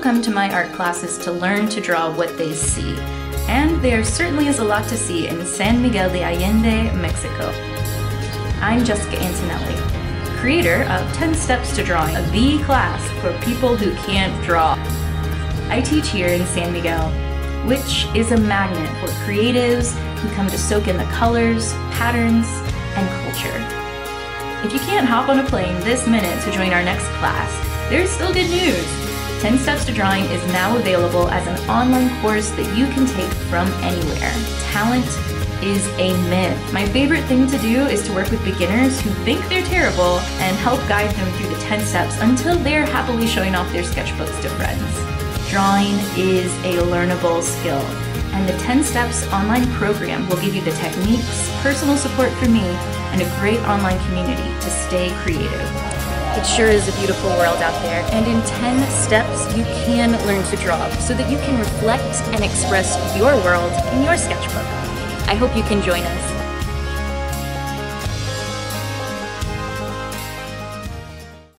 come to my art classes to learn to draw what they see. And there certainly is a lot to see in San Miguel de Allende, Mexico. I'm Jessica Antonelli, creator of 10 Steps to Drawing, the class for people who can't draw. I teach here in San Miguel, which is a magnet for creatives who come to soak in the colors, patterns, and culture. If you can't hop on a plane this minute to join our next class, there's still good news. 10 Steps to Drawing is now available as an online course that you can take from anywhere. Talent is a myth. My favorite thing to do is to work with beginners who think they're terrible and help guide them through the 10 steps until they're happily showing off their sketchbooks to friends. Drawing is a learnable skill, and the 10 Steps online program will give you the techniques, personal support from me, and a great online community to stay creative. It sure is a beautiful world out there, and in 10 steps, you can learn to draw so that you can reflect and express your world in your sketchbook. I hope you can join us.